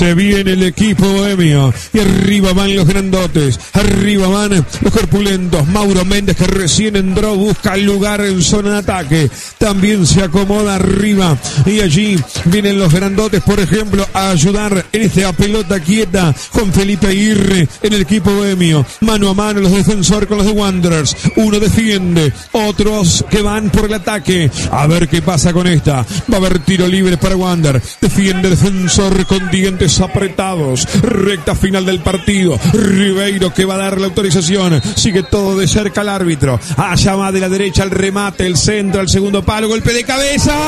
Se viene el equipo bohemio. Y arriba van los grandotes. Arriba van los corpulentos. Mauro Méndez que recién entró. Busca el lugar en zona de ataque. También se acomoda arriba. Y allí vienen los grandotes, por ejemplo, a ayudar en esta pelota quieta. Juan Felipe Aguirre en el equipo bohemio. Mano a mano los defensores con los de Wanderers. Uno defiende. Otros que van por el ataque. A ver qué pasa con esta. Va a haber tiro libre para Wander. Defiende defensor con dientes apretados. Recta final del partido. Ribeiro que va a dar la autorización. Sigue todo de cerca el árbitro. Allá va de la derecha al remate, el centro, al segundo palo. Golpe de cabeza. ¡Gol!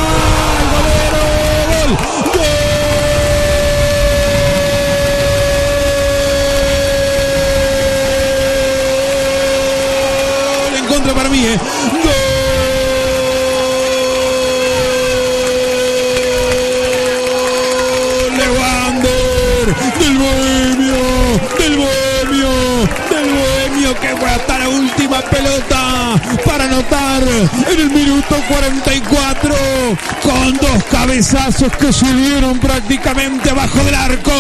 ¡Gol! En contra para mí, ¿eh? ¡Gol! de Wander, del Bohemio, del Bohemio, del Bohemio que hasta la última pelota para anotar en el minuto 44 con dos cabezazos que subieron prácticamente abajo del arco,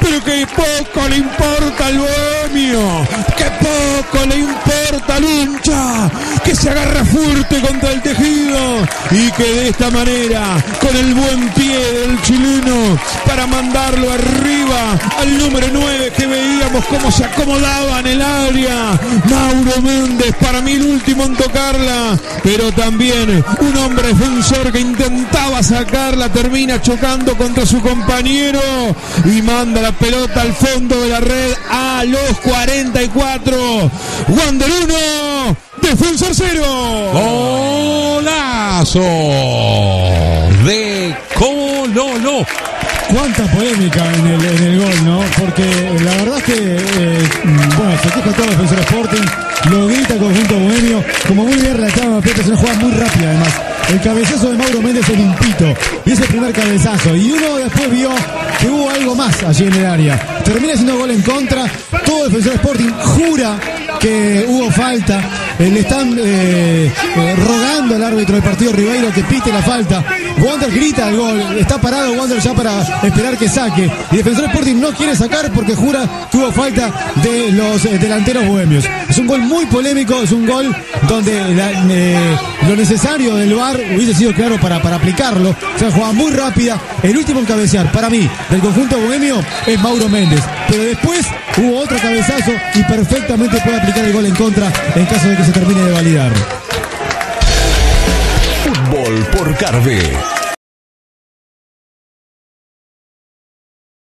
pero que poco le importa al Bohemio, que poco le importa al hincha, que se agarra fuerte contra el tejido y que de esta manera, con el buen pie del chileno, para mandarlo arriba al número 9 que veíamos cómo se acomodaba en el área, Mauro Méndez, para mí el último en tocarla, pero también un hombre defensor que intentaba sacarla, termina chocando contra su compañero y manda la pelota al fondo de la red a los 44. Wander 1, Defensor 0. Golazo de Cololo. Cuánta polémica en el, en el gol, ¿no? Porque la verdad es que, eh, bueno, se queja todo el defensor Sporting, lo grita el conjunto bohemio, como muy bien relataba Pepe, es una jugada muy rápida además. El cabezazo de Mauro Méndez es limpito, y es el primer cabezazo, y uno después vio que hubo algo más allí en el área. Termina siendo gol en contra, todo el defensor Sporting jura que hubo falta, le están eh, rogando al árbitro del partido Ribeiro que pite la falta. Wander grita el gol, está parado Wander ya para esperar que saque. Y Defensor Sporting no quiere sacar porque jura que hubo falta de los eh, delanteros bohemios. Es un gol muy polémico, es un gol donde eh, lo necesario del VAR hubiese sido claro para, para aplicarlo. O sea, jugada muy rápida. El último en cabecear, para mí, del conjunto bohemio es Mauro Méndez. Pero después hubo otro cabezazo y perfectamente puede aplicar el gol en contra en caso de que se termine de validar. Fútbol por Carve.